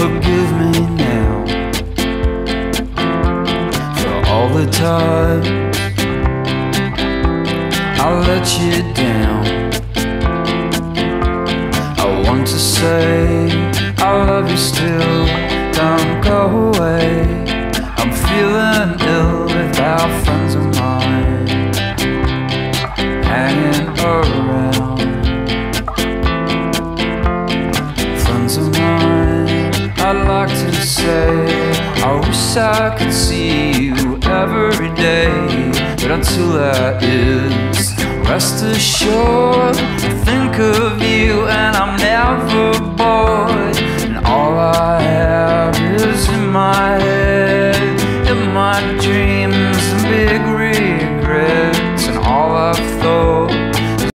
forgive me now for all the time I let you down. I want to say I love you still. Don't go away. I'm feeling ill without friends. say I wish I could see you every day But until that is Rest assured I think of you and I'm never bored.